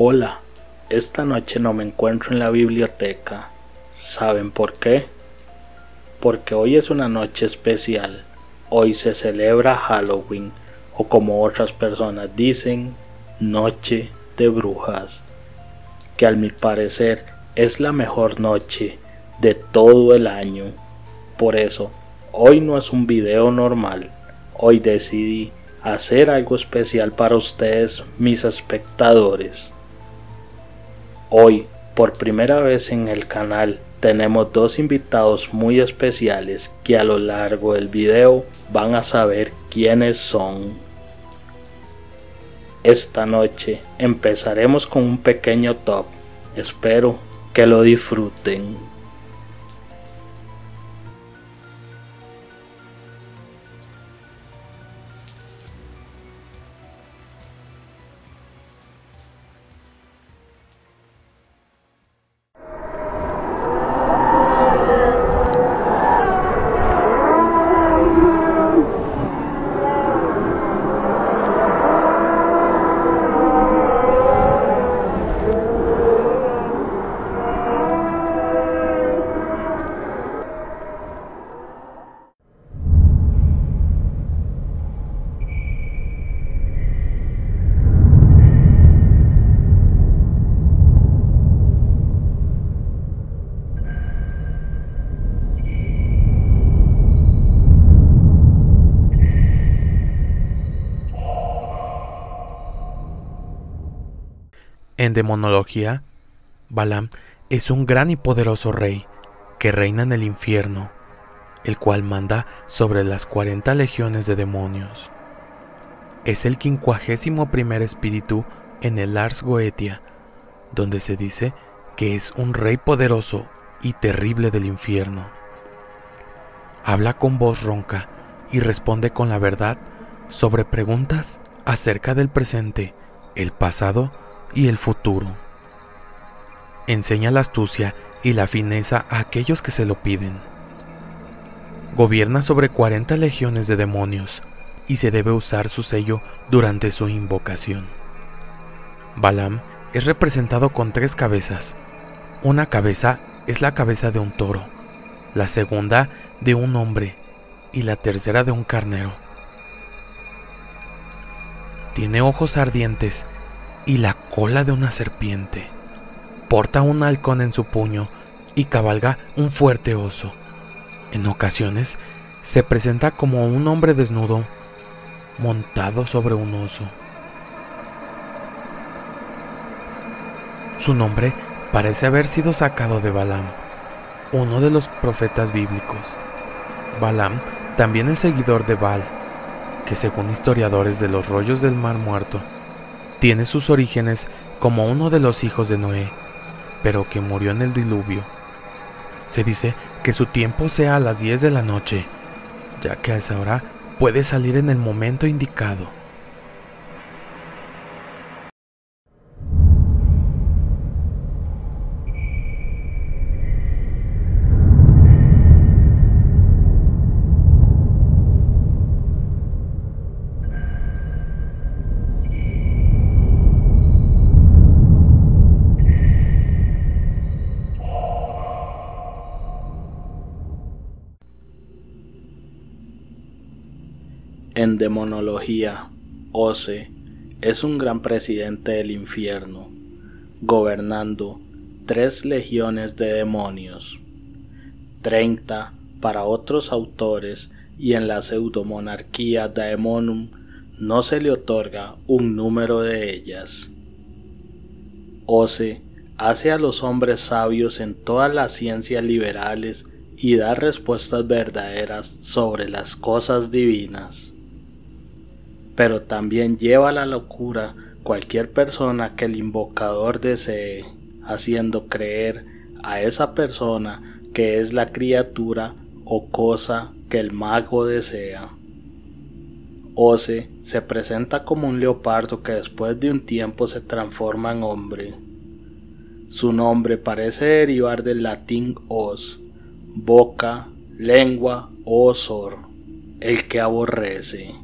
Hola, esta noche no me encuentro en la biblioteca. ¿Saben por qué? Porque hoy es una noche especial. Hoy se celebra Halloween, o como otras personas dicen, Noche de Brujas, que al mi parecer es la mejor noche de todo el año. Por eso, hoy no es un video normal. Hoy decidí hacer algo especial para ustedes, mis espectadores. Hoy, por primera vez en el canal, tenemos dos invitados muy especiales que a lo largo del video van a saber quiénes son. Esta noche empezaremos con un pequeño top. Espero que lo disfruten. En demonología, Balam es un gran y poderoso rey que reina en el infierno, el cual manda sobre las 40 legiones de demonios. Es el quincuagésimo primer espíritu en el Ars Goetia, donde se dice que es un rey poderoso y terrible del infierno. Habla con voz ronca y responde con la verdad sobre preguntas acerca del presente, el pasado y el futuro. Enseña la astucia y la fineza a aquellos que se lo piden. Gobierna sobre 40 legiones de demonios y se debe usar su sello durante su invocación. Balam es representado con tres cabezas. Una cabeza es la cabeza de un toro, la segunda de un hombre y la tercera de un carnero. Tiene ojos ardientes y la cola de una serpiente. Porta un halcón en su puño y cabalga un fuerte oso. En ocasiones se presenta como un hombre desnudo montado sobre un oso. Su nombre parece haber sido sacado de Balaam, uno de los profetas bíblicos. Balaam también es seguidor de Baal, que según historiadores de los rollos del Mar Muerto, tiene sus orígenes como uno de los hijos de Noé, pero que murió en el diluvio. Se dice que su tiempo sea a las 10 de la noche, ya que a esa hora puede salir en el momento indicado. Demonología, Ose es un gran presidente del infierno, gobernando tres legiones de demonios, treinta para otros autores y en la pseudomonarquía Daemonum no se le otorga un número de ellas. Ose hace a los hombres sabios en todas las ciencias liberales y da respuestas verdaderas sobre las cosas divinas pero también lleva a la locura cualquier persona que el invocador desee, haciendo creer a esa persona que es la criatura o cosa que el mago desea. Ose se presenta como un leopardo que después de un tiempo se transforma en hombre. Su nombre parece derivar del latín os, boca, lengua o osor, el que aborrece.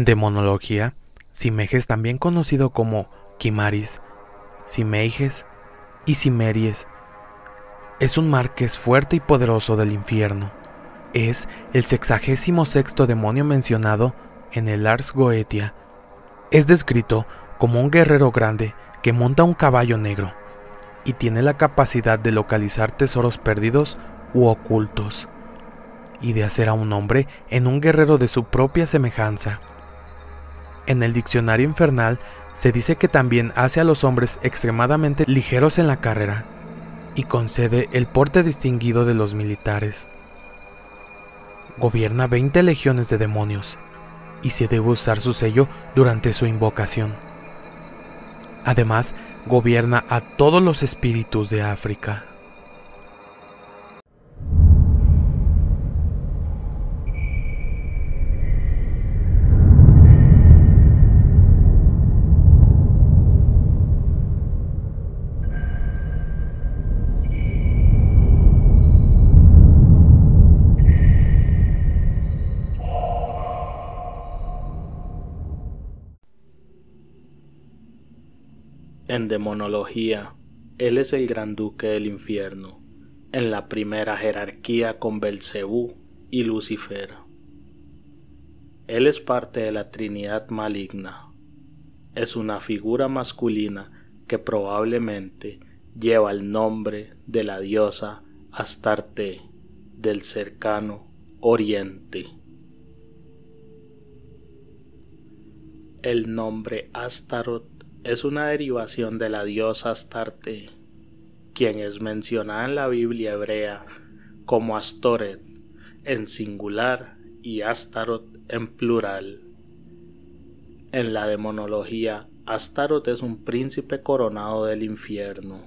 En demonología, Simejes, también conocido como Kimaris, Simeiges y Simeries, es un marqués fuerte y poderoso del infierno. Es el sexagésimo sexto demonio mencionado en el Ars Goetia. Es descrito como un guerrero grande que monta un caballo negro y tiene la capacidad de localizar tesoros perdidos u ocultos, y de hacer a un hombre en un guerrero de su propia semejanza. En el diccionario infernal se dice que también hace a los hombres extremadamente ligeros en la carrera y concede el porte distinguido de los militares. Gobierna 20 legiones de demonios y se debe usar su sello durante su invocación. Además, gobierna a todos los espíritus de África. En demonología, él es el gran duque del infierno, en la primera jerarquía con Belcebú y Lucifer. Él es parte de la Trinidad maligna. Es una figura masculina que probablemente lleva el nombre de la diosa Astarte del cercano Oriente. El nombre Astaroth es una derivación de la diosa Astarte, quien es mencionada en la Biblia hebrea como Astoret en singular y Astaroth en plural. En la demonología, Astaroth es un príncipe coronado del infierno,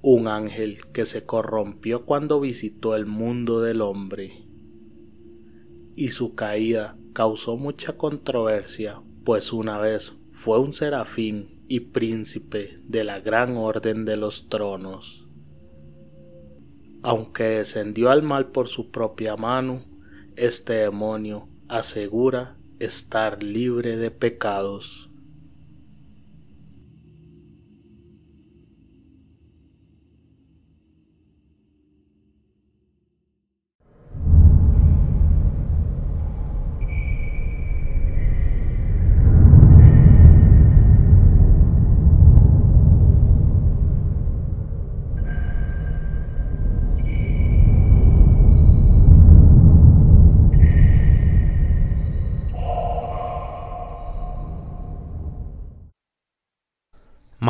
un ángel que se corrompió cuando visitó el mundo del hombre, y su caída causó mucha controversia, pues una vez fue un serafín y príncipe de la gran orden de los tronos. Aunque descendió al mal por su propia mano, este demonio asegura estar libre de pecados.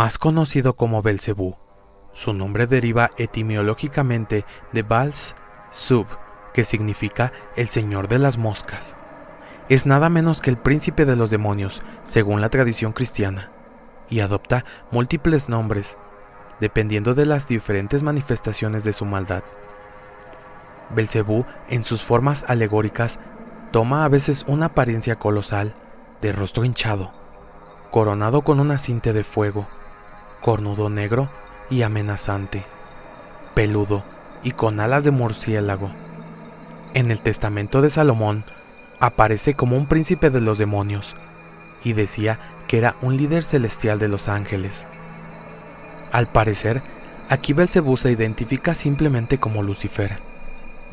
Más conocido como Belcebú. Su nombre deriva etimológicamente de Bals Sub, que significa el señor de las moscas. Es nada menos que el príncipe de los demonios, según la tradición cristiana, y adopta múltiples nombres, dependiendo de las diferentes manifestaciones de su maldad. Belcebú, en sus formas alegóricas, toma a veces una apariencia colosal, de rostro hinchado, coronado con una cinta de fuego, cornudo negro y amenazante, peludo y con alas de murciélago. En el testamento de Salomón aparece como un príncipe de los demonios y decía que era un líder celestial de los ángeles. Al parecer, aquí Belcebú se identifica simplemente como Lucifer.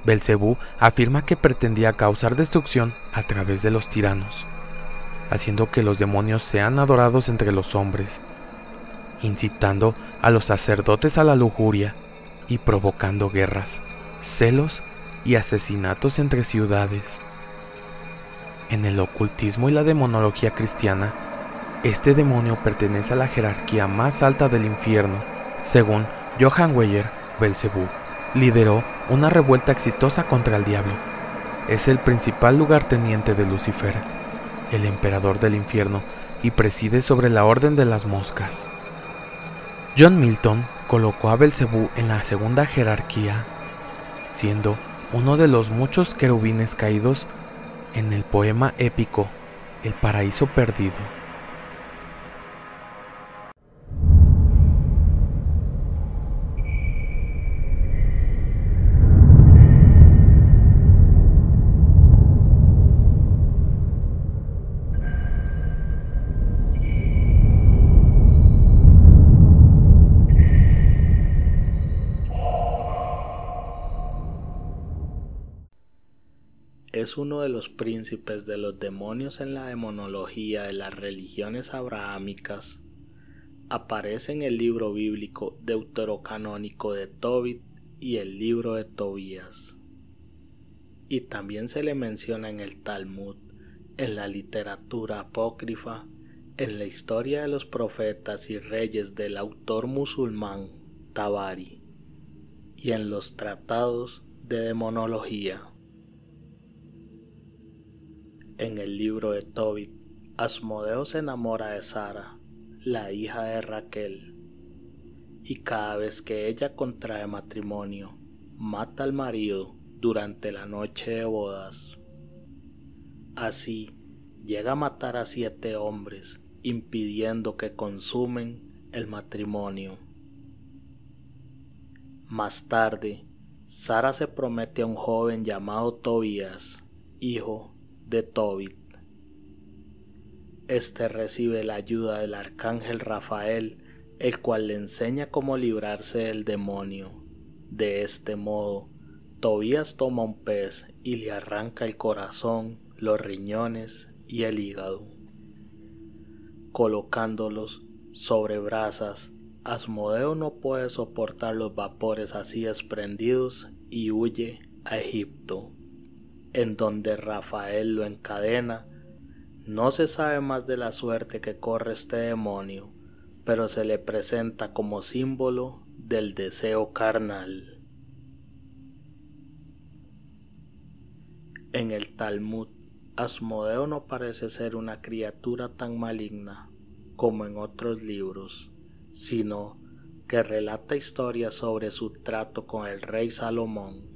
Belcebú afirma que pretendía causar destrucción a través de los tiranos, haciendo que los demonios sean adorados entre los hombres incitando a los sacerdotes a la lujuria y provocando guerras, celos y asesinatos entre ciudades. En el ocultismo y la demonología cristiana, este demonio pertenece a la jerarquía más alta del infierno. Según Johann Weyer, Belzebú lideró una revuelta exitosa contra el diablo. Es el principal lugarteniente de Lucifer, el emperador del infierno, y preside sobre la orden de las moscas. John Milton colocó a Belcebú en la segunda jerarquía, siendo uno de los muchos querubines caídos en el poema épico El paraíso perdido. Es uno de los príncipes de los demonios en la demonología de las religiones abrahámicas. Aparece en el libro bíblico deuterocanónico de Tobit y el libro de Tobías. Y también se le menciona en el Talmud, en la literatura apócrifa, en la historia de los profetas y reyes del autor musulmán Tabari y en los tratados de demonología. En el libro de Tobit, Asmodeo se enamora de Sara, la hija de Raquel, y cada vez que ella contrae matrimonio, mata al marido durante la noche de bodas. Así, llega a matar a siete hombres, impidiendo que consumen el matrimonio. Más tarde, Sara se promete a un joven llamado Tobías, hijo de Tobit. Este recibe la ayuda del arcángel Rafael, el cual le enseña cómo librarse del demonio. De este modo, Tobías toma un pez y le arranca el corazón, los riñones y el hígado. Colocándolos sobre brasas, Asmodeo no puede soportar los vapores así desprendidos y huye a Egipto, en donde Rafael lo encadena. No se sabe más de la suerte que corre este demonio, pero se le presenta como símbolo del deseo carnal. En el Talmud, Asmodeo no parece ser una criatura tan maligna como en otros libros, sino que relata historias sobre su trato con el rey Salomón.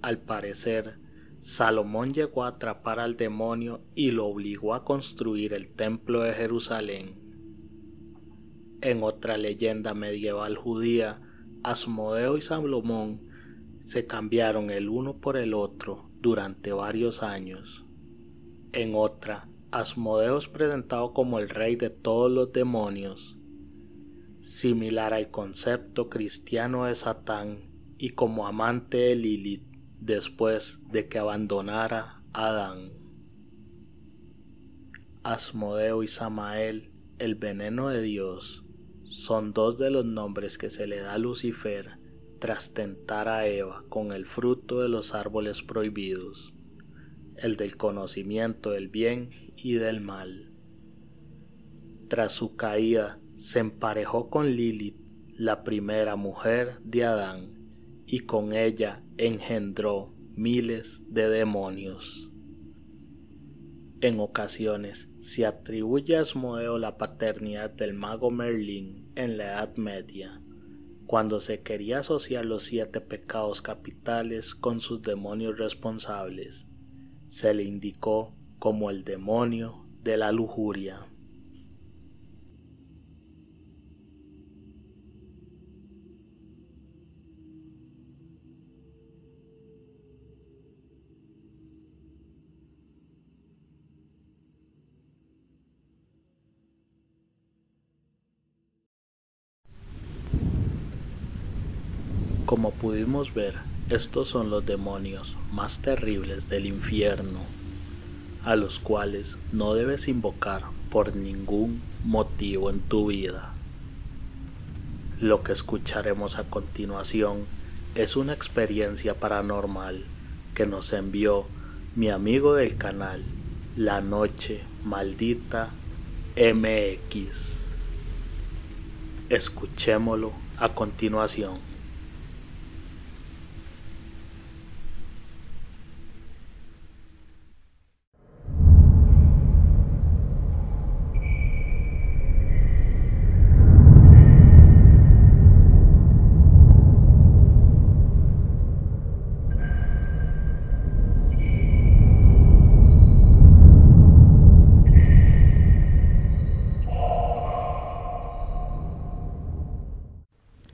Al parecer, Salomón llegó a atrapar al demonio y lo obligó a construir el templo de Jerusalén. En otra leyenda medieval judía, Asmodeo y Salomón se cambiaron el uno por el otro durante varios años. En otra, Asmodeo es presentado como el rey de todos los demonios, similar al concepto cristiano de Satán y como amante de Lilith después de que abandonara a Adán. Asmodeo y Samael, el veneno de Dios, son dos de los nombres que se le da a Lucifer tras tentar a Eva con el fruto de los árboles prohibidos, el del conocimiento del bien y del mal. Tras su caída, se emparejó con Lilith, la primera mujer de Adán, y con ella engendró miles de demonios. En ocasiones se atribuye a Asmodeo la paternidad del mago Merlín en la Edad Media, cuando se quería asociar los siete pecados capitales con sus demonios responsables. Se le indicó como el demonio de la lujuria. Como pudimos ver, estos son los demonios más terribles del infierno, a los cuales no debes invocar por ningún motivo en tu vida. Lo que escucharemos a continuación es una experiencia paranormal que nos envió mi amigo del canal, La Noche Maldita MX. Escuchémoslo a continuación.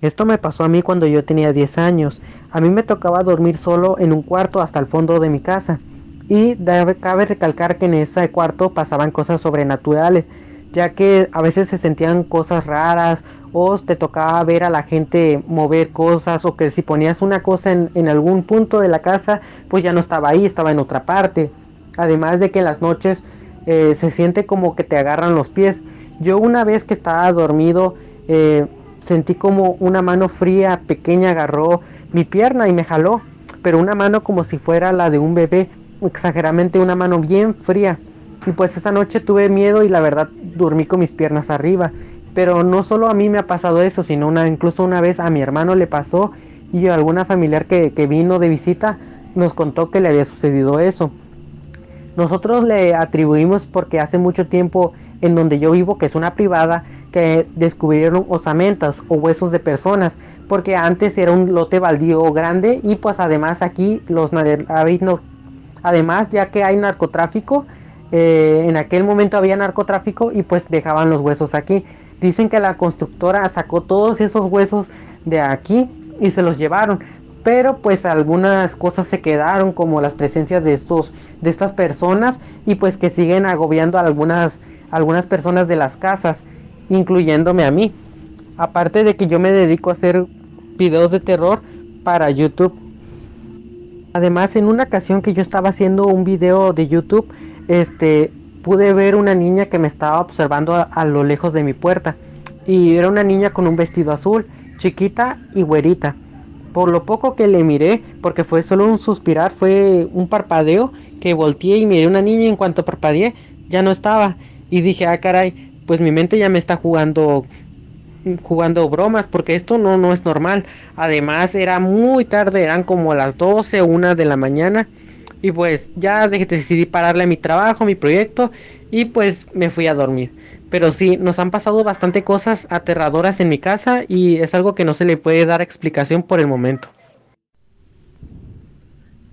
Esto me pasó a mí cuando yo tenía 10 años. A mí me tocaba dormir solo en un cuarto hasta el fondo de mi casa. Y cabe recalcar que en ese cuarto pasaban cosas sobrenaturales. ya que a veces se sentían cosas raras o te tocaba ver a la gente mover cosas o que si ponías una cosa en, algún punto de la casa, pues ya no estaba ahí, estaba en otra parte. Además de que en las noches eh, se siente como que te agarran los pies. Yo una vez que estaba dormido eh, sentí como una mano fría pequeña agarró mi pierna y me jaló, pero una mano como si fuera la de un bebé, exageradamente una mano bien fría. Y pues esa noche tuve miedo y la verdad dormí con mis piernas arriba. Pero no solo a mí me ha pasado eso, sino una, incluso una vez a mi hermano le pasó y alguna familiar que, que vino de visita nos contó que le había sucedido eso. Nosotros le atribuimos porque hace mucho tiempo en donde yo vivo, que es una privada, que descubrieron osamentas o huesos de personas, porque antes era un lote baldío grande y pues además aquí los además ya que hay narcotráfico, eh, en aquel momento había narcotráfico y pues dejaban los huesos aquí. Dicen que la constructora sacó todos esos huesos de aquí y se los llevaron. Pero pues algunas cosas se quedaron como las presencias de estos de estas personas y pues que siguen agobiando a algunas algunas personas de las casas, incluyéndome a mí. Aparte de que yo me dedico a hacer videos de terror para YouTube. Además, en una ocasión que yo estaba haciendo un video de YouTube, este pude ver una niña que me estaba observando a, lo lejos de mi puerta. Y era una niña con un vestido azul, chiquita y güerita. Por lo poco que le miré, porque fue solo un suspirar, fue un parpadeo, que volteé y miré una niña y en cuanto parpadeé, ya no estaba. Y dije, ah, caray, pues mi mente ya me está jugando jugando bromas porque esto no, no es normal. Además era muy tarde, eran como las 12, una de la mañana y pues ya decidí pararle a mi trabajo, mi proyecto y pues me fui a dormir. Pero sí, nos han pasado bastante cosas aterradoras en mi casa y es algo que no se le puede dar explicación por el momento.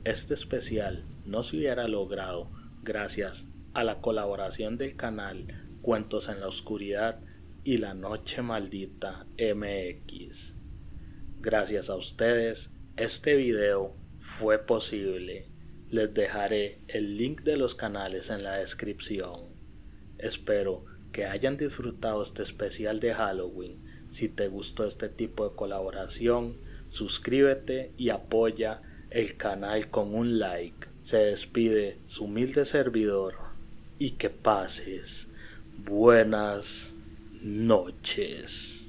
Este especial no se hubiera logrado gracias a la colaboración del canal Cuentos en la Oscuridad y La Noche Maldita MX. Gracias a ustedes, este video fue posible. Les dejaré el link de los canales en la descripción. Espero que hayan disfrutado este especial de Halloween. Si te gustó este tipo de colaboración, suscríbete y apoya el canal con un like. Se despide su humilde servidor y que pases buenas noches.